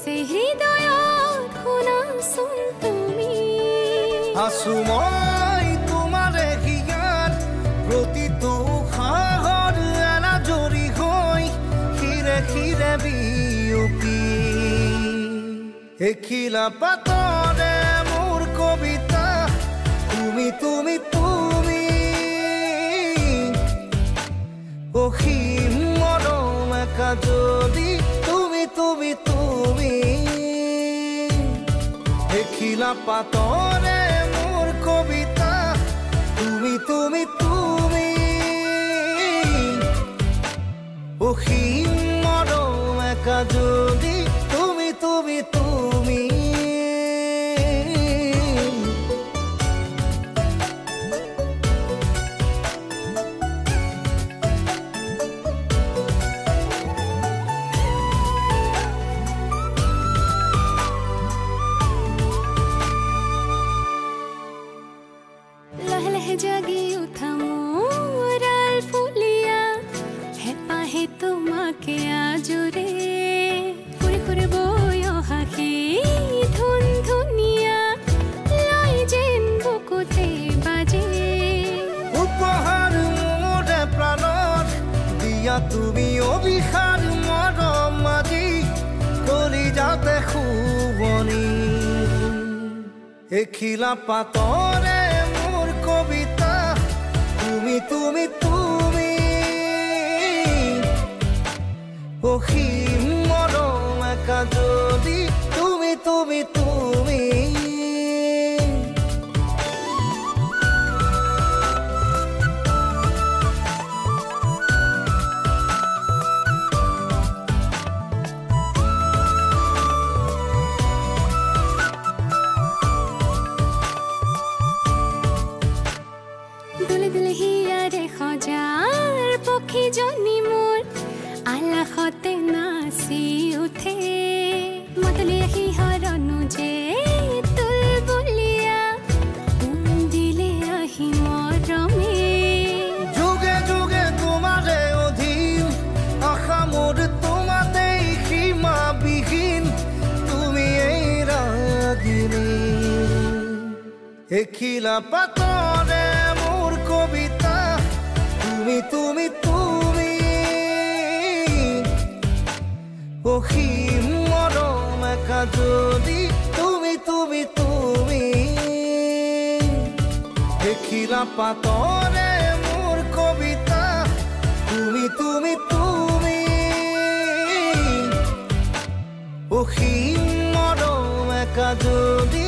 সে হৃদয় শুনা তুমি আছো মই তোমাৰে শিয়াত প্ৰতিটো সাহৰ এলা জৰি হৈ শিৰে শিৰে বিয়পি এখিলা পাতৰে মোৰ কবিতা তুমি তুমি তুমি এখিলা পাতৰে মোৰ কবিতা। তুমি তুমি তুমি। অসীম এখিলা পাতরে মোর কবিতা। তুমি তুমি তুমি। অসীম পক্ষীজনী মোৰ আলাসতে নাচি উঠে। মতলীয়া সিহৰনো যে তুল বলিয়া দিলে আহি এই ৰাগিনী। এখিলা পাতৰে মোৰ কবিতা তুমি তুমি তুমি অসীম মৰম একা যদি তুমি তুমি তুমি। দেখিলা পাতৰে মোৰ কবিতা, তুমি তুমি তুমি। অসীম মৰম একা যদি